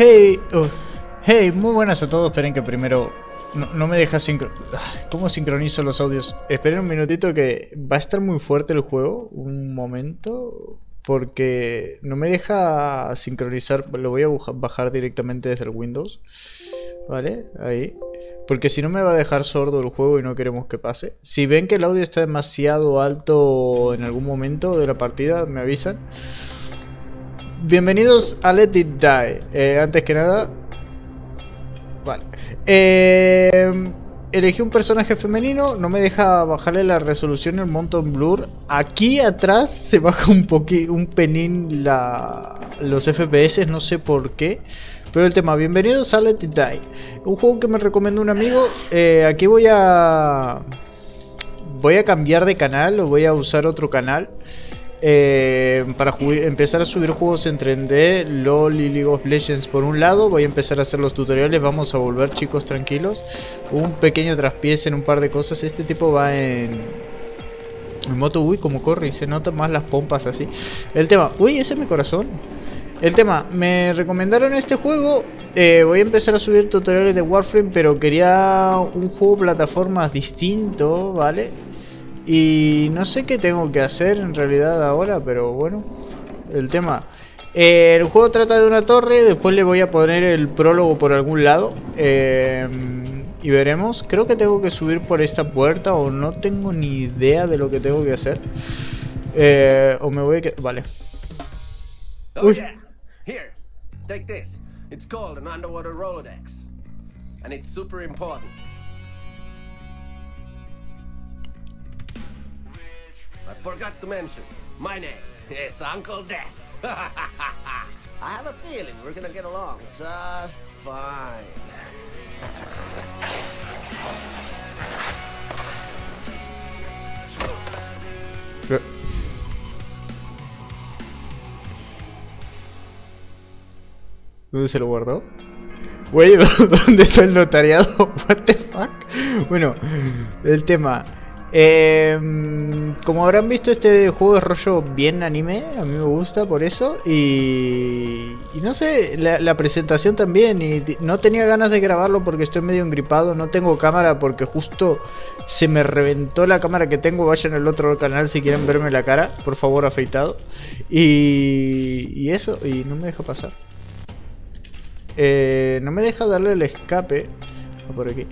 Hey, oh, hey, muy buenas a todos. Esperen que primero no, me deja sincro... ¿Cómo sincronizo los audios? Esperen un minutito que va a estar muy fuerte el juego. Un momento. Porque no me deja sincronizar. Lo voy a bajar directamente desde el Windows. ¿Vale? Ahí. Porque si no me va a dejar sordo el juego y no queremos que pase. Si ven que el audio está demasiado alto en algún momento de la partida, me avisan. Bienvenidos a Let It Die. Eh, antes que nada... Vale. Eh, elegí un personaje femenino. No me deja bajarle la resolución en Mountain Blur. Aquí atrás se baja un, un penín los FPS. No sé por qué. Pero el tema, bienvenidos a Let It Die. Un juego que me recomendó un amigo. Eh, aquí voy a... Voy a cambiar de canal o voy a usar otro canal. Eh, para empezar a subir juegos en 3D, LOL y League of Legends por un lado, voy a empezar a hacer los tutoriales, vamos a volver chicos tranquilos. Un pequeño traspiés en un par de cosas, este tipo va en, moto, uy como corre y se nota más las pompas así. El tema, uy ese es mi corazón. El tema, me recomendaron este juego, eh, voy a empezar a subir tutoriales de Warframe, pero quería un juego plataformas distinto, ¿vale? Y no sé qué tengo que hacer en realidad ahora, pero bueno, el tema. Eh, el juego trata de una torre, después le voy a poner el prólogo por algún lado. Eh, y veremos. Creo que tengo que subir por esta puerta o no tengo ni idea de lo que tengo que hacer. Eh, o me voy a... Vale. Oh, Uy. Here, take this. It's called an underwater Rolodex. And it's super important. I forgot to mention, my name is Uncle Death. I have a feeling we're gonna get along just fine. ¿Dónde se lo guardó? Güey, ¿dónde está el notariado? What the fuck? Bueno, el tema. Eh, como habrán visto, este juego es rollo bien anime. A mí me gusta por eso. Y, y no sé, la, presentación también. Y no tenía ganas de grabarlo porque estoy medio engripado. No tengo cámara porque justo se me reventó la cámara que tengo. Vayan al otro canal si quieren verme la cara. Por favor, afeitado. Y, eso, y no me deja pasar. Eh, no me deja darle el escape. Por aquí.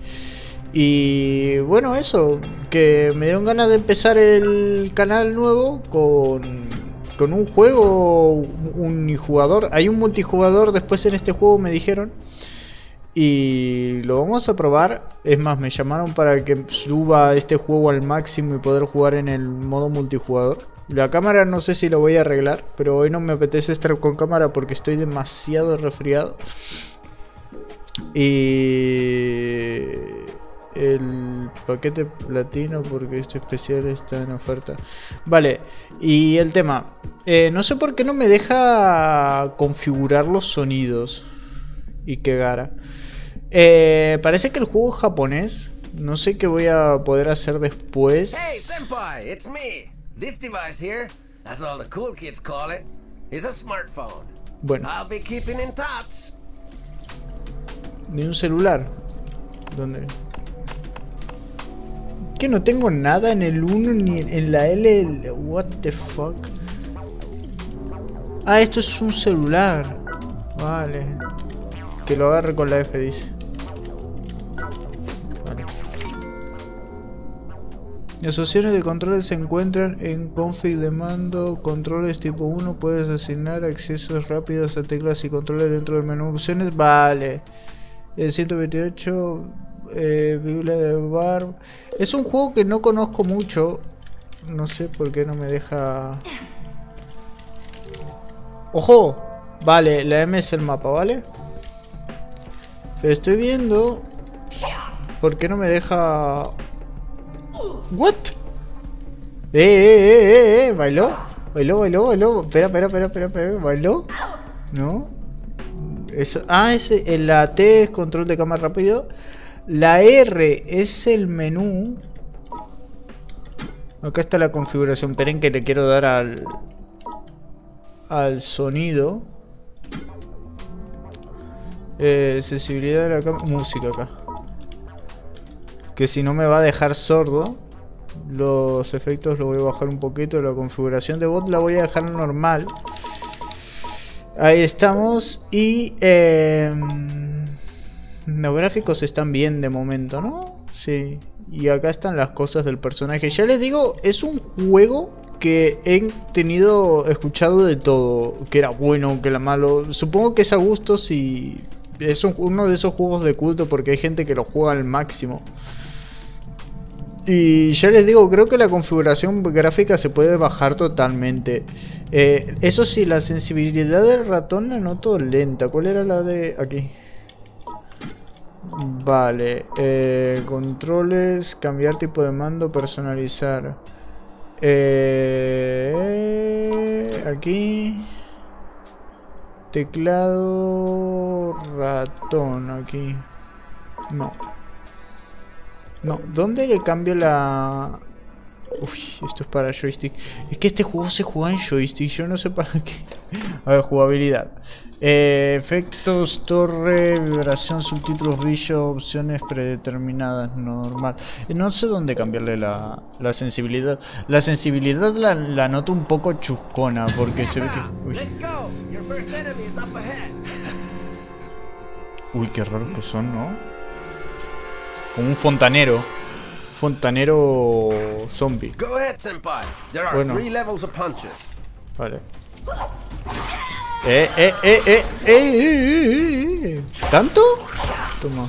Y bueno, eso, que me dieron ganas de empezar el canal nuevo con, con un juego unijugador. Hay un multijugador después en este juego, me dijeron. Y lo vamos a probar. Es más, me llamaron para que suba este juego al máximo y poder jugar en el modo multijugador. La cámara no sé si lo voy a arreglar, pero hoy no me apetece estar con cámara porque estoy demasiado resfriado. Y el paquete platino porque este especial está en oferta. Vale, y el tema. Eh, no sé por qué no me deja configurar los sonidos. Y que gara. Eh, parece que el juego es japonés. No sé qué voy a poder hacer después. Hey, senpai, it's me. This device here, that's all the cool kids call it, is a smartphone. Bueno. I'll be keeping in touch. Ni un celular. ¿Dónde? Que no tengo nada en el 1 ni en la L. What the fuck. Ah, esto es un celular. Vale. Que lo agarre con la F, dice. Vale. Las opciones de controles se encuentran en config de mando, controles tipo 1, puedes asignar accesos rápidos a teclas y controles dentro del menú opciones, vale. El 128 eh, Biblia de Bar. Es un juego que no conozco mucho. No sé por qué no me deja... ¡Ojo! Vale, la M es el mapa, ¿vale? Pero estoy viendo... ¿Por qué no me deja...? ¿What? ¡Eh, eh, eh, eh! eh! ¿Bailó? ¿Bailó, bailó, bailó? Espera, espera, espera, espera, espera. ¿Bailó? ¿No? Eso... Ah, ese, la T es control de cámara rápido. La R es el menú. Acá está la configuración. Esperen que le quiero dar al, al sonido. Eh, sensibilidad de la cámara. Música acá. Que si no me va a dejar sordo. Los efectos lo voy a bajar un poquito. La configuración de bot la voy a dejar normal. Ahí estamos. Y... Eh, los gráficos están bien de momento, ¿no? Sí. Y acá están las cosas del personaje. Ya les digo, es un juego que he tenido, escuchado de todo. Que era bueno, que era malo. Supongo que es a gusto si... Es uno de esos juegos de culto porque hay gente que lo juega al máximo. Y ya les digo, creo que la configuración gráfica se puede bajar totalmente. Eh, eso sí, la sensibilidad del ratón la noto lenta. ¿Cuál era la de aquí? Vale, eh, controles, cambiar tipo de mando, personalizar. Eh, aquí. Teclado, ratón, aquí. No. No, ¿dónde le cambio la...? Uy, esto es para joystick. Es que este juego se juega en joystick, yo no sé para qué. A ver, jugabilidad. Eh, efectos, torre, vibración, subtítulos, brillo, opciones predeterminadas, normal. No sé dónde cambiarle la, la sensibilidad. La sensibilidad la, la, noto un poco chuscona porque se ve que... Uy, Uy qué raros que son, ¿no? Como un fontanero. Fontanero zombie. Bueno. Vale. Eh, eh, eh, eh, eh, eh, ¿Tanto? Toma.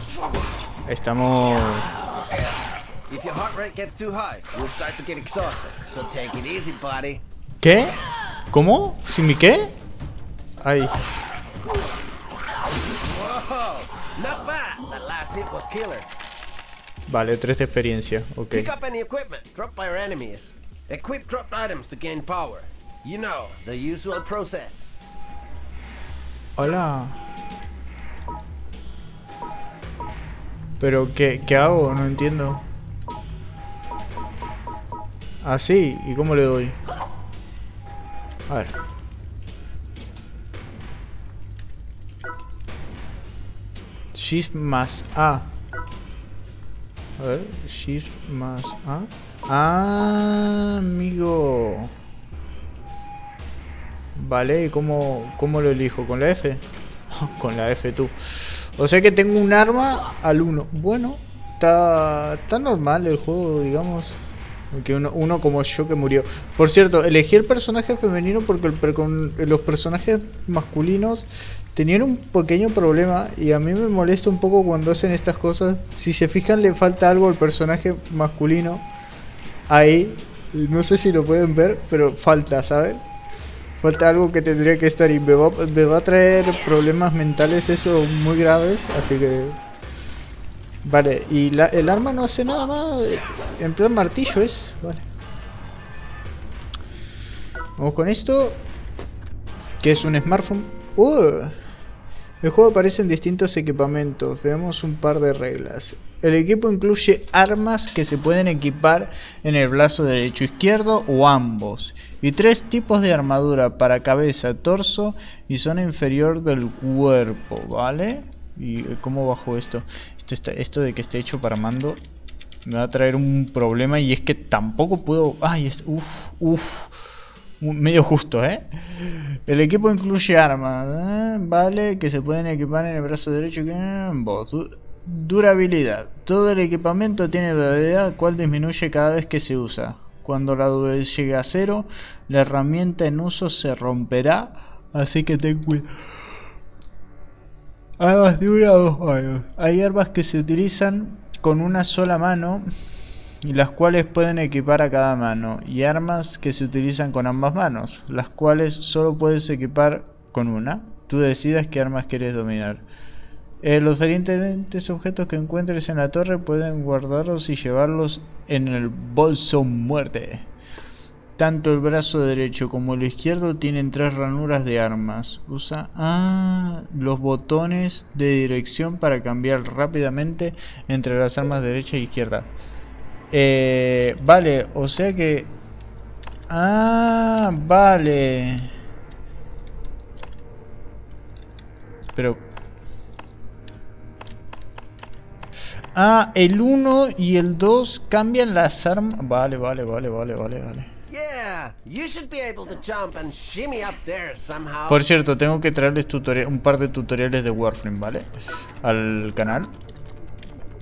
Estamos... ¿Qué? ¿Cómo? ¿Sin mi qué? Ay. Vale, tres de experiencia. Ok. Pick up any equipment dropped by our enemies. Equip dropped items to gain power. You know, the usual process. Hola. Pero, ¿qué, ¿qué hago? No entiendo. Así, ah, ¿y cómo le doy? A ver. Shift más A. A ver, Shift más A. Ah, amigo. Vale, ¿y cómo, cómo lo elijo? ¿Con la F? Con la F tú. O sea que tengo un arma al 1. Bueno, está, normal el juego, digamos. Aunque uno, uno, como yo que murió. Por cierto, elegí el personaje femenino porque los personajes masculinos tenían un pequeño problema y a mí me molesta un poco cuando hacen estas cosas. Si se fijan, le falta algo al personaje masculino. Ahí, no sé si lo pueden ver, pero falta, ¿saben? Falta algo que tendría que estar y me va, a traer problemas mentales eso muy graves, así que... Vale, y el arma no hace nada más, en plan martillo es, vale. Vamos con esto, que es un smartphone. Uh, el juego aparece en distintos equipamientos, veamos un par de reglas. El equipo incluye armas que se pueden equipar en el brazo derecho izquierdo o ambos. Y tres tipos de armadura para cabeza, torso y zona inferior del cuerpo, ¿vale? ¿Y cómo bajo esto? Esto, esto de que esté hecho para mando me va a traer un problema y es que tampoco puedo... ¡Ay! Uf, uf. Medio justo, ¿eh? El equipo incluye armas, ¿eh? ¿vale? Que se pueden equipar en el brazo derecho y en ambos. Durabilidad. Todo el equipamiento tiene durabilidad, cual disminuye cada vez que se usa. Cuando la durabilidad llegue a cero, la herramienta en uso se romperá, así que ten cuidado. Además dura dos años. Hay armas que se utilizan con una sola mano y las cuales pueden equipar a cada mano, y armas que se utilizan con ambas manos, las cuales solo puedes equipar con una. Tú decidas qué armas quieres dominar. Eh, los diferentes objetos que encuentres en la torre pueden guardarlos y llevarlos en el bolso muerte. Tanto el brazo derecho como el izquierdo tienen tres ranuras de armas. Usa ah, los botones de dirección para cambiar rápidamente entre las armas derecha e izquierda. Eh, vale, o sea que... Ah, vale. Pero Ah, el 1 y el 2 cambian las armas. Vale, vale, vale, vale, vale, vale. Por cierto, tengo que traerles un par de tutoriales de Warframe, ¿vale? Al canal.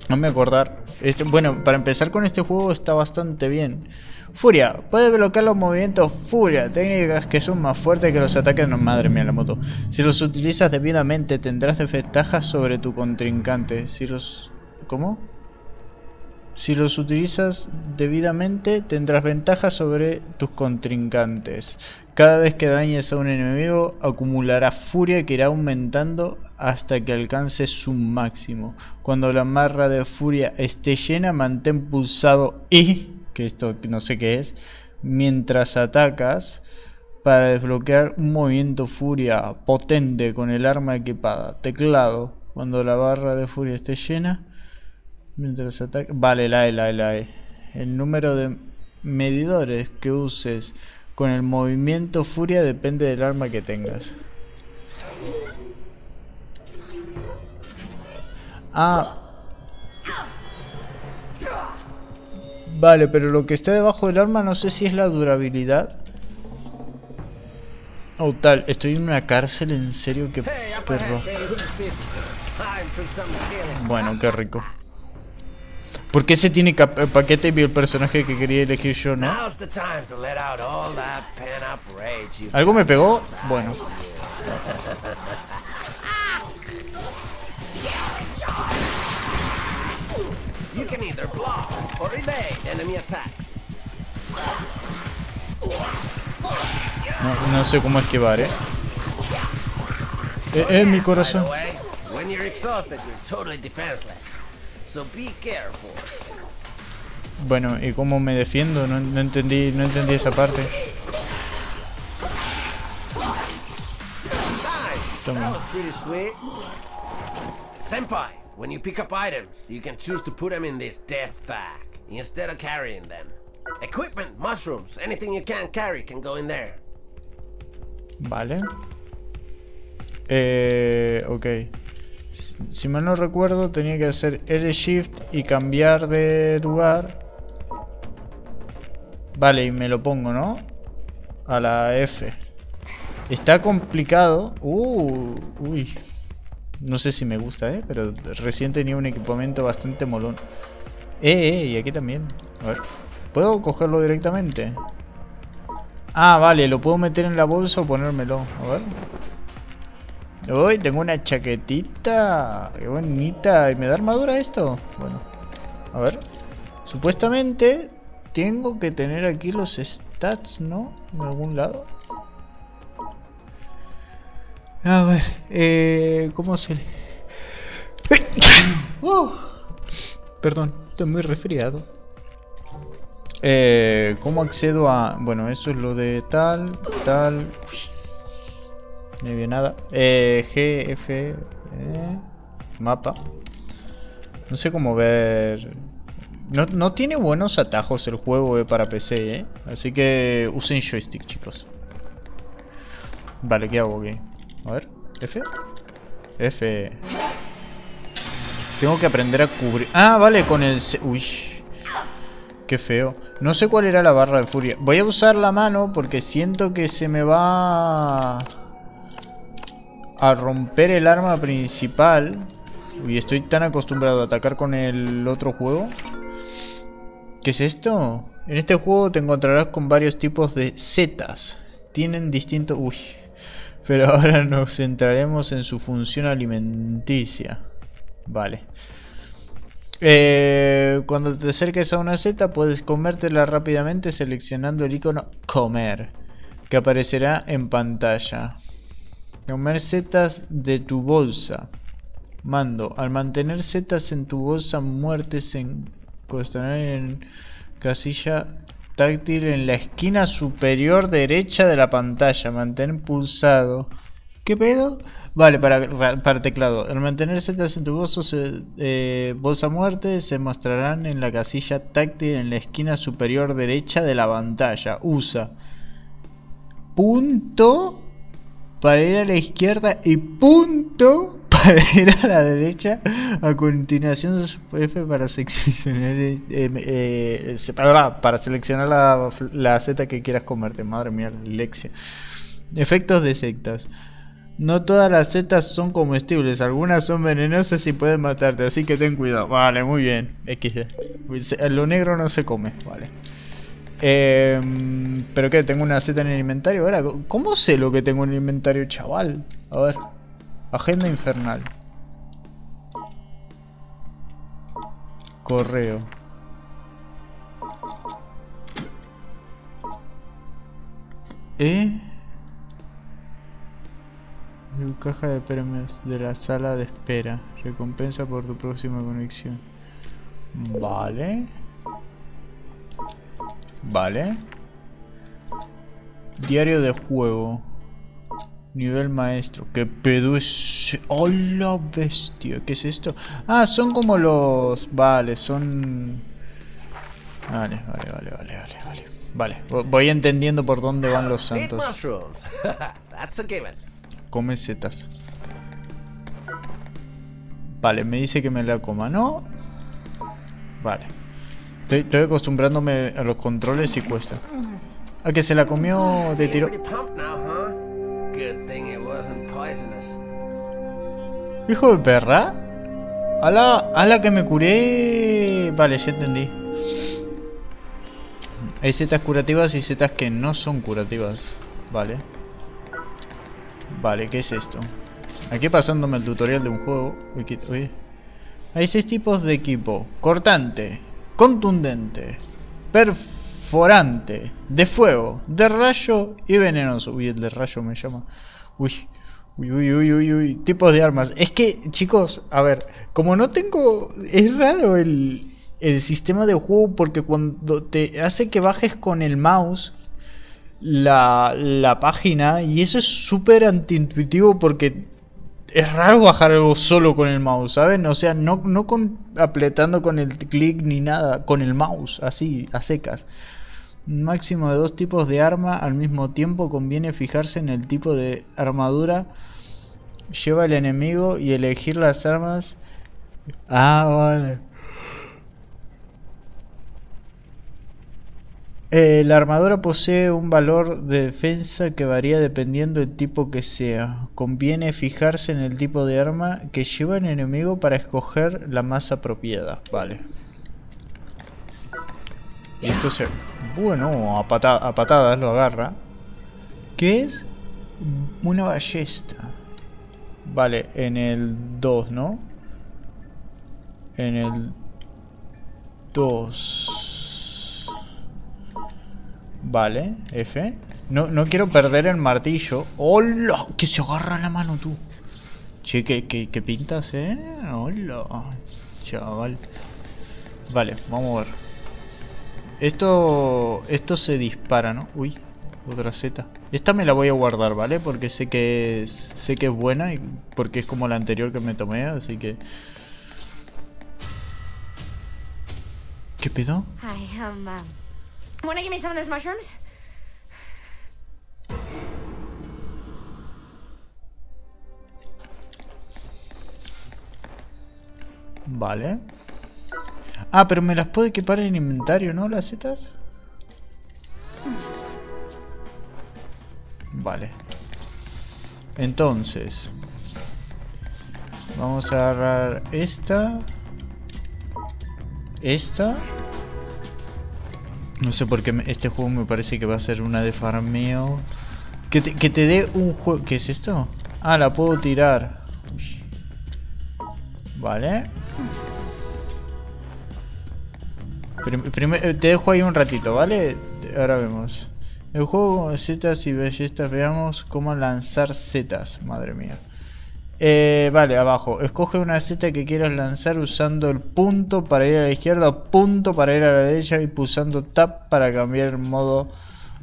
No me acordar. Este, bueno, para empezar con este juego está bastante bien. Furia. Puede bloquear los movimientos Furia. Técnicas que son más fuertes que los ataques. No, madre mía, la moto. Si los utilizas debidamente tendrás desventajas sobre tu contrincante. Si los... ¿Cómo? Si los utilizas debidamente tendrás ventajas sobre tus contrincantes. Cada vez que dañes a un enemigo acumulará furia que irá aumentando hasta que alcance su máximo. Cuando la marra de furia esté llena mantén pulsado I, que esto no sé qué es, mientras atacas para desbloquear un movimiento furia potente con el arma equipada. Teclado. Cuando la barra de furia esté llena Mientras ataque... Vale, la E, la E, la E. El número de medidores que uses con el movimiento furia depende del arma que tengas. Ah. Vale, pero lo que está debajo del arma no sé si es la durabilidad. Oh, tal, estoy en una cárcel, en serio, que perro. Bueno, qué rico. ¿Por qué se tiene eh, paquete y el personaje que quería elegir yo, no? ¿Algo me pegó? Bueno. No, no sé cómo esquivar, eh. Eh, eh mi corazón. Bueno, ¿y cómo me defiendo? No, no, entendí, no entendí esa parte. Toma. Senpai, when you pick up items, you can choose to put them in this death bag instead of carrying them. Equipment, mushrooms, anything you can't carry can go in there. Vale. Eh, ok. Si mal no recuerdo, tenía que hacer L-Shift y cambiar de lugar. Vale, y me lo pongo, ¿no? A la F. Está complicado. Uh, uy. No sé si me gusta, ¿eh? Pero recién tenía un equipamiento bastante molón. Eh, eh, y aquí también. A ver. ¿Puedo cogerlo directamente? Ah, vale, lo puedo meter en la bolsa o ponérmelo. A ver. Uy, tengo una chaquetita. Qué bonita. ¿Y me da armadura esto? Bueno. A ver. Supuestamente tengo que tener aquí los stats, ¿no? En algún lado. A ver. Eh, ¿Cómo se le...? Uh, perdón, estoy muy resfriado. Eh, ¿Cómo accedo a...? Bueno, eso es lo de tal, tal... No había nada. Eh, G, F, eh, mapa. No sé cómo ver. No, no, tiene buenos atajos el juego eh, para PC, ¿eh? Así que usen joystick, chicos. Vale, ¿qué hago aquí? A ver, F. F. Tengo que aprender a cubrir. Ah, vale, con el... Uy. Qué feo. No sé cuál era la barra de furia. Voy a usar la mano porque siento que se me va a romper el arma principal. Uy, estoy tan acostumbrado a atacar con el otro juego. ¿Qué es esto? En este juego te encontrarás con varios tipos de setas. Tienen distintos... Uy. Pero ahora nos centraremos en su función alimenticia. Vale. Eh, cuando te acerques a una seta puedes comértela rápidamente seleccionando el icono comer que aparecerá en pantalla. Comer setas de tu bolsa. Mando. Al mantener setas en tu bolsa muertes se encostarán en casilla táctil en la esquina superior derecha de la pantalla. Mantén pulsado. ¿Qué pedo? Vale, para, para teclado. Al mantener setas en tu bolsa, se, eh, bolsa muerte se mostrarán en la casilla táctil en la esquina superior derecha de la pantalla. Usa. Punto para ir a la izquierda y punto para ir a la derecha. A continuación F para seleccionar eh, eh, para seleccionar la, la Z que quieras comerte. Madre mía, Lexia. Efectos de sectas. No todas las setas son comestibles, algunas son venenosas y pueden matarte, así que ten cuidado. Vale, muy bien. XD. Lo negro no se come, vale. Eh, ¿Pero qué? ¿Tengo una seta en el inventario? Ahora, ¿cómo sé lo que tengo en el inventario, chaval? A ver. Agenda infernal. Correo. ¿Eh? Caja de premios de la sala de espera. Recompensa por tu próxima conexión. Vale. Vale. Diario de juego. Nivel maestro. ¿Qué pedo es? ¡Hola bestia! ¿Qué es esto? Ah, son como los... Vale, son... Vale, vale, vale, vale, vale, vale. Vale, voy entendiendo por dónde van los santos. Come setas. Vale, me dice que me la coma, ¿no? Vale. Estoy, acostumbrándome a los controles y cuesta. A que se la comió de tiro. Hijo de perra. A la, a la que me curé. Vale, ya entendí. Hay setas curativas y setas que no son curativas. Vale. Vale, ¿qué es esto? Aquí pasándome el tutorial de un juego. Hay seis tipos de equipo. Cortante, contundente, perforante, de fuego, de rayo y venenoso. Uy, el de rayo me llama. Uy. Uy, uy, uy, uy, uy, tipos de armas. Es que, chicos, a ver, como no tengo... Es raro el, el sistema de juego porque cuando te hace que bajes con el mouse la, la página y eso es súper antiintuitivo porque es raro bajar algo solo con el mouse, ¿saben? O sea, no, no con, apretando con el clic ni nada, con el mouse, así, a secas. máximo de dos tipos de arma al mismo tiempo conviene fijarse en el tipo de armadura lleva el enemigo y elegir las armas. Ah, vale. Eh, la armadura posee un valor de defensa que varía dependiendo del tipo que sea. Conviene fijarse en el tipo de arma que lleva el enemigo para escoger la más apropiada. Vale. Y esto se... Bueno, a, a patadas lo agarra. ¿Qué es? Una ballesta. Vale, en el 2, ¿no? En el 2... Vale, F. No, no quiero perder el martillo. ¡Hola! Que se agarra la mano tú. Che, ¿qué, pintas, eh? ¡Hola! Chaval. Vale, vamos a ver. Esto... Esto se dispara, ¿no? Uy, otra Z. Esta me la voy a guardar, ¿vale? Porque sé que es, sé que es buena y porque es como la anterior que me tomé, así que... ¿Qué pedo? Hi, um, um, Wanna give me some of those mushrooms? Vale. Ah, pero me las puedo equipar en inventario, ¿no? Las setas. Vale. Entonces. Vamos a agarrar esta. Esta. No sé por qué este juego me parece que va a ser una de farmeo. Que te, que te dé un juego... ¿Qué es esto? Ah, la puedo tirar. Vale. Primero, te dejo ahí un ratito, ¿vale? Ahora vemos. El juego con setas y ballestas. Veamos cómo lanzar setas. Madre mía. Eh, vale, abajo. Escoge una seta que quieras lanzar usando el punto para ir a la izquierda, punto para ir a la derecha y pulsando Tab para cambiar el modo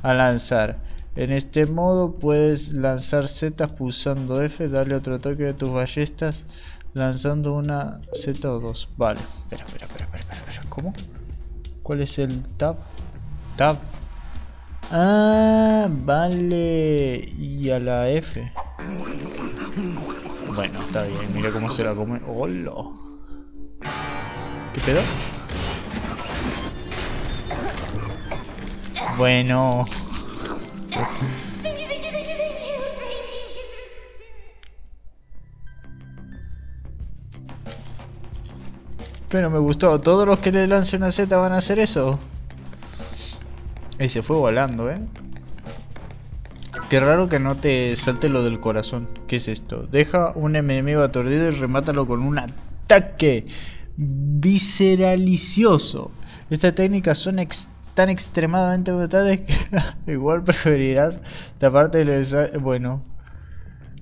a lanzar. En este modo puedes lanzar setas pulsando F, darle otro toque a tus ballestas lanzando una Z o dos. Vale, espera, espera, espera, espera, espera. ¿Cómo? ¿Cuál es el Tab? Tab. Ah, vale. Y a la F. Bueno, está bien, mira cómo se la come. ¡Hola! ¿Qué pedo? Bueno. Pero me gustó. Todos los que le lance una Z van a hacer eso. Y se fue volando, ¿eh? Qué raro que no te salte lo del corazón. ¿Qué es esto? Deja un enemigo aturdido y remátalo con un ataque visceralicioso. Estas técnicas son tan extremadamente brutales que igual preferirás taparte. Bueno,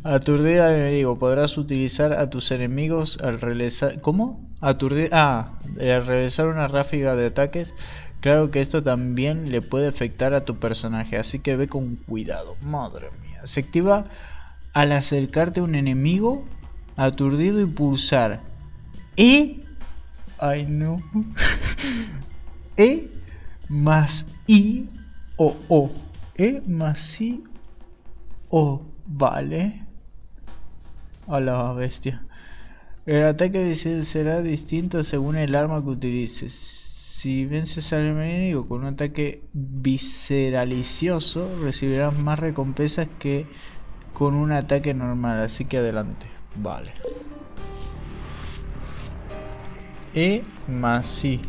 Aturdir al enemigo. Podrás utilizar a tus enemigos al realizar... ¿Cómo? Aturdir... Ah, al realizar una ráfaga de ataques. Claro que esto también le puede afectar a tu personaje, así que ve con cuidado. Madre mía. Se activa al acercarte a un enemigo, aturdido y pulsar. E... Ay no. e más I o O. E más I O. Vale. A la bestia. El ataque será distinto según el arma que utilices. Si vences al enemigo con un ataque visceralicioso, recibirás más recompensas que con un ataque normal. Así que adelante. Vale. E más sí.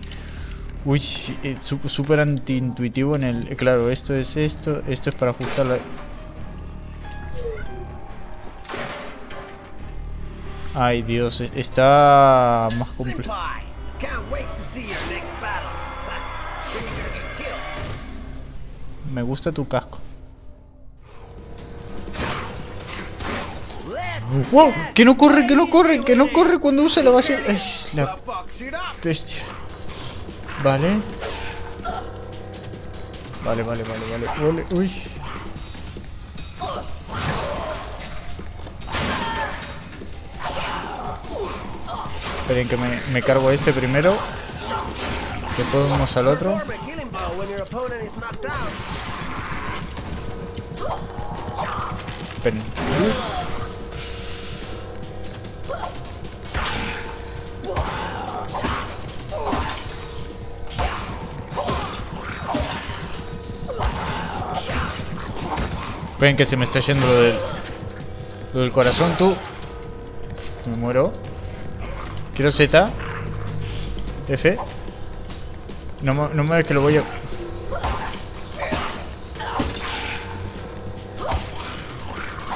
Uy, eh, súper antiintuitivo en el... Claro, esto es esto, esto es para ajustar la... Ay Dios, está más complejo. Me gusta tu casco. ¡Wow! ¡Que no corre, que no corre, que no corre cuando usa la base! Es la bestia. Vale. Vale, vale, vale, vale. vale. Uy. Esperen que me, me cargo este primero. Después vamos al otro. Esperen. Esperen que se me está yendo lo del, lo del corazón, tú. Me muero. Quiero Z. F. No, no me ves que lo voy a...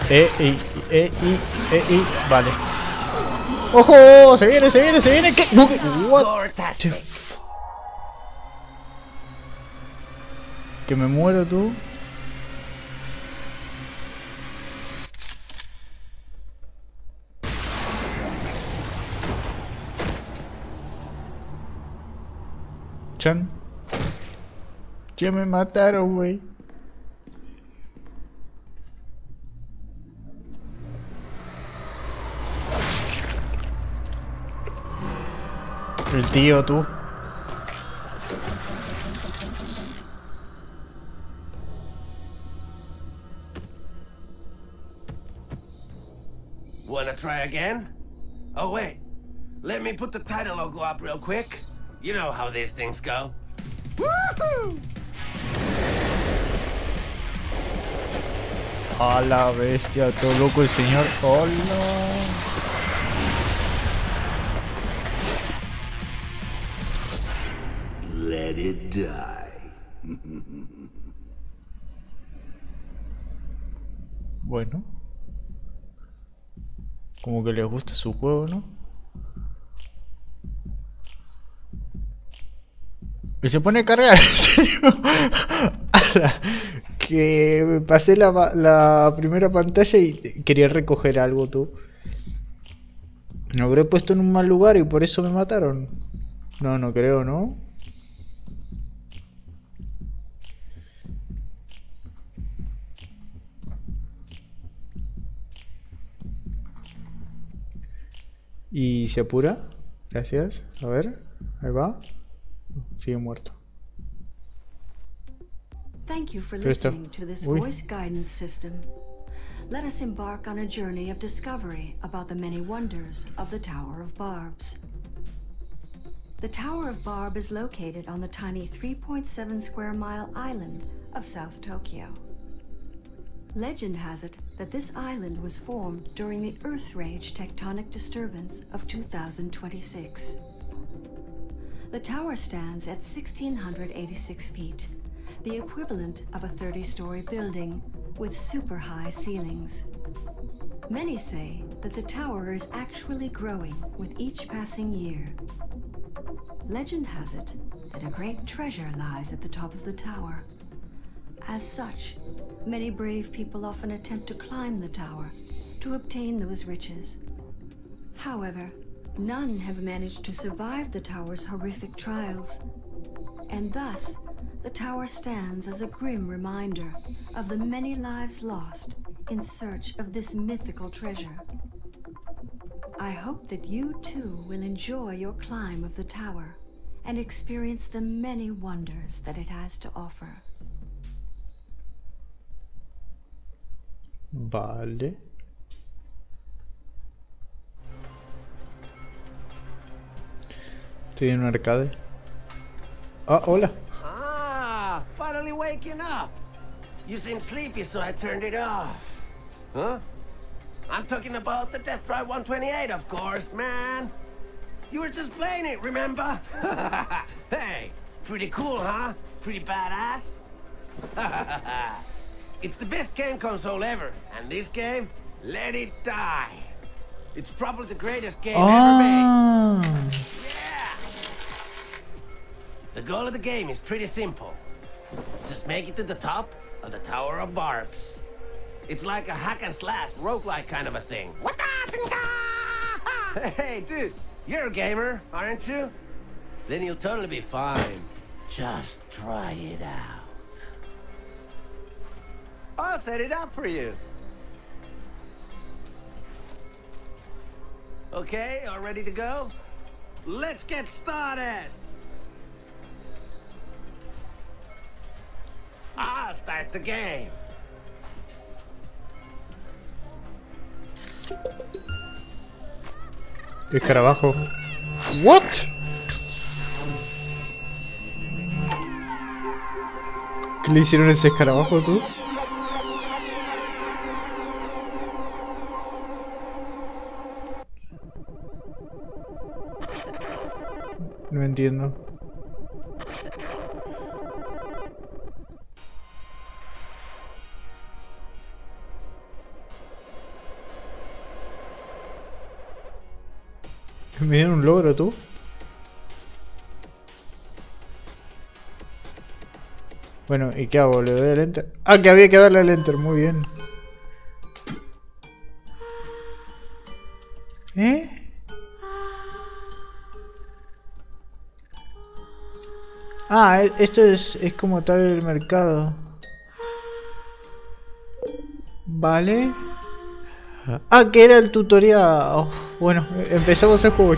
E, I, E, I, E, I, vale. ¡Ojo! ¡Se viene, se viene, se viene! ¿Qué? What Que me muero tú. Ya me mataron, güey. El tío, tú. Wanna try again? Oh, wait. Let me put the title logo up real quick. You know how these things go. Woohoo! A la bestia, todo loco el señor. Hola. Let it die. bueno. Como que les gusta su juego, ¿no? Y se pone a cargar, que pasé la, la, primera pantalla y quería recoger algo tú. Me habré puesto en un mal lugar y por eso me mataron. No, no creo, ¿no? Y se apura. Gracias. A ver. Ahí va. Sigue muerto. Thank you for listening to this voice guidance system. let us embark on a journey of discovery about the many wonders of the Tower of Barbs. The Tower of Barb is located on the tiny 3.7 square mile island of South Tokyo. Legend has it that this island was formed during the Earth Rage tectonic disturbance of 2026. The tower stands at 1,686 feet, the equivalent of a 30 story building with super high ceilings. Many say that the tower is actually growing with each passing year. Legend has it that a great treasure lies at the top of the tower. As such, many brave people often attempt to climb the tower to obtain those riches. However, none have managed to survive the tower's horrific trials, and thus the tower stands as a grim reminder of the many lives lost in search of this mythical treasure. I hope that you too will enjoy your climb of the tower and experience the many wonders that it has to offer. Vale. Estoy en un arcade. Ah, hola. Ah, finally waking up. You seem sleepy, so I turned it off. Huh? I'm talking about the Death Drive 128, of course, man. You were just playing it, remember? hey, pretty cool, huh? Pretty badass? it's the best game console ever, and this game, let it die. It's probably the greatest game ever made. Goal of the game is pretty simple. Just make it to the top of the Tower of Barbs. It's like a hack and slash roguelike kind of a thing. What Hey, dude, you're a gamer, aren't you? Then you'll totally be fine. Just try it out. I'll set it up for you. Okay, all ready to go? Let's get started! I'll start the game. Escarabajo. What? ¿Qué le hicieron ese escarabajo tú? No entiendo. Me dieron un logro tú. Bueno, ¿y qué hago? ¿Le doy al enter? Ah, que había que darle al enter, muy bien. ¿Eh? Ah, e- esto es, es como tal el mercado. Vale. Ah, que era el tutorial. Oh, bueno, empezamos el juego.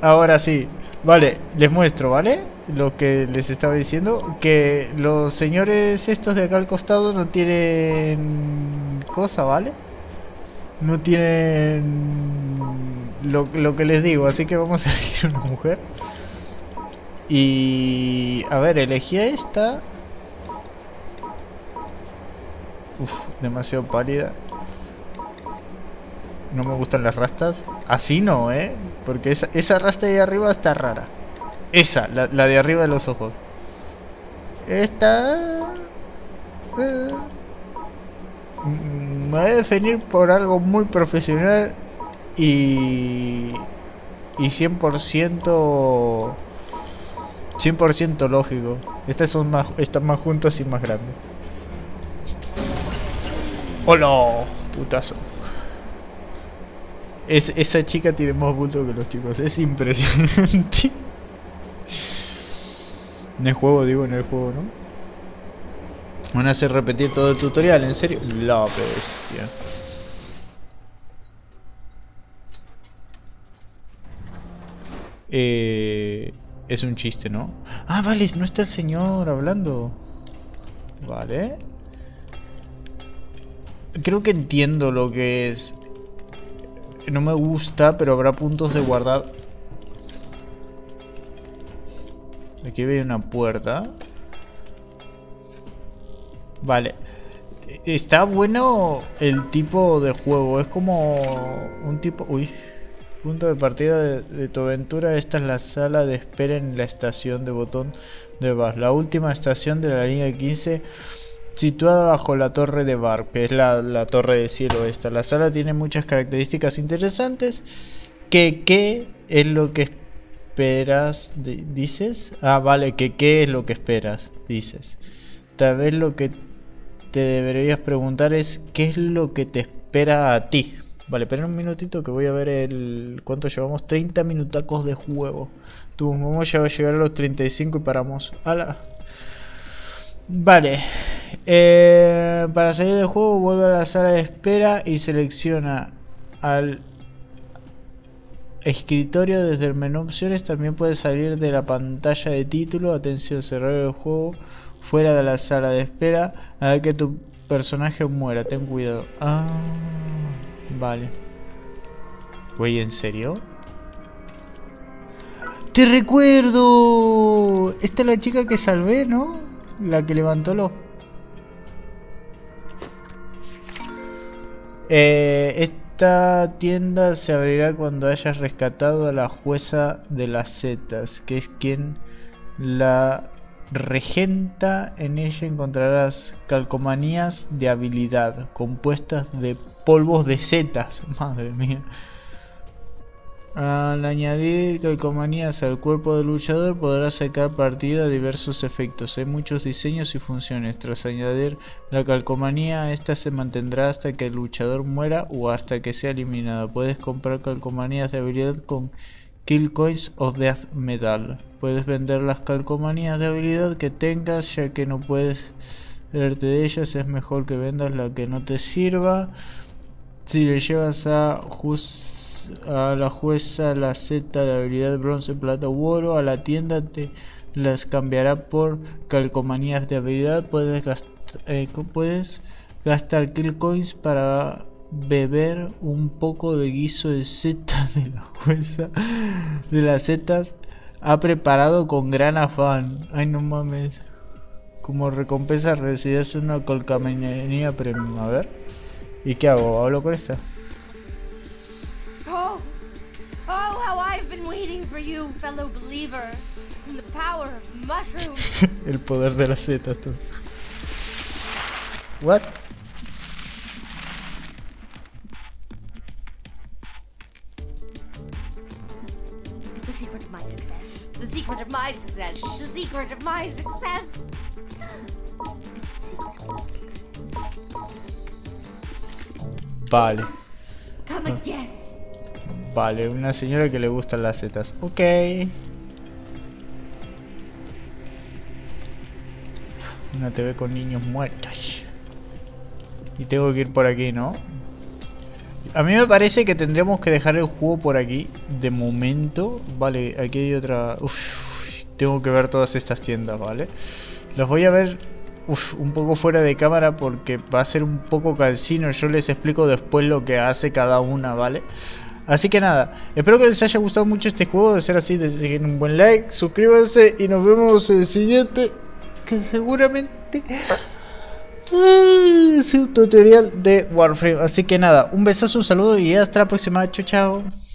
Ahora sí. Vale, les muestro, ¿vale? Lo que les estaba diciendo. Que los señores estos de acá al costado no tienen cosa, ¿vale? No tienen lo, lo que les digo, así que vamos a elegir una mujer. Y... A ver, elegí a esta. Uf, demasiado pálida. No me gustan las rastas. Así no, ¿eh? Porque esa, esa rasta de arriba está rara. Esa, la, la de arriba de los ojos. Esta... eh, me voy a definir por algo muy profesional y... Y 100%... 100% lógico. Estas son más, están más juntas y más grandes. ¡Hola! Putazo. Es, esa chica tiene más bulto que los chicos. Es impresionante. En el juego, digo, en el juego, ¿no? Van a hacer repetir todo el tutorial, ¿en serio? La bestia. Eh, es un chiste, ¿no? Ah, vale, no está el señor hablando. Vale. Creo que entiendo lo que es. No me gusta, pero habrá puntos de guardar. Aquí veo una puerta. Vale. Está bueno el tipo de juego. Es como un tipo... Uy. Punto de partida de, tu aventura. Esta es la sala de espera en la estación de botón de Bar. La última estación de la línea 15 situada bajo la torre de Bar, que es la, torre de cielo esta. La sala tiene muchas características interesantes. Que qué es lo que esperas? dices. Ah, vale, que qué es lo que esperas, dices. Tal vez lo que te deberías preguntar es qué es lo que te espera a ti. Vale, espera un minutito que voy a ver el cuánto llevamos. 30 minutacos de juego. Tú, vamos a llegar a los 35 y paramos. ¡Hala! Vale. Eh, para salir del juego vuelve a la sala de espera y selecciona al escritorio desde el menú opciones. También puedes salir de la pantalla de título. Atención, cerrar el juego fuera de la sala de espera a ver que tu personaje muera. Ten cuidado. Ah, vale. Güey, ¿en serio? ¡Te recuerdo! Esta es la chica que salvé, ¿no? La que levantó los... Eh, esta tienda se abrirá cuando hayas rescatado a la jueza de las setas, que es quien la regenta, en ella encontrarás calcomanías de habilidad compuestas de polvos de setas. Madre mía. Al añadir calcomanías al cuerpo del luchador podrás sacar partida a diversos efectos. Hay muchos diseños y funciones. Tras añadir la calcomanía, esta se mantendrá hasta que el luchador muera o hasta que sea eliminado. Puedes comprar calcomanías de habilidad con Kill Coins of Death Medal. Puedes vender las calcomanías de habilidad que tengas, ya que no puedes verte de ellas, es mejor que vendas la que no te sirva. Si le llevas a, a la jueza la Z de habilidad bronce, plata u oro a la tienda, te las cambiará por calcomanías de habilidad. Puedes, eh, puedes gastar kill coins para beber un poco de guiso de setas de la jueza de las setas ha preparado con gran afán. Ay, no mames. Como recompensa recibes una colcamenía premium. A ver. ¿Y qué hago? ¿Hablo con esta? Oh, how I've been waiting for you, fellow believer. In the power of mushrooms. El poder de las setas, tú. What? The secret of my success. The secret of my success. The secret of my success. Vale. Come ah. again. Vale, una señora que le gustan las setas. Ok. Una TV con niños muertos. Y tengo que ir por aquí, ¿no? A mí me parece que tendremos que dejar el juego por aquí de momento. Vale, aquí hay otra... Uf, tengo que ver todas estas tiendas, ¿vale? Las voy a ver un poco fuera de cámara porque va a ser un poco calcino. Yo les explico después lo que hace cada una, ¿vale? Así que nada, espero que les haya gustado mucho este juego. De ser así, dejen un buen like, suscríbanse y nos vemos en el siguiente. Que seguramente es un tutorial de Warframe. Así que nada, un besazo, un saludo y hasta la próxima. Chao, chao.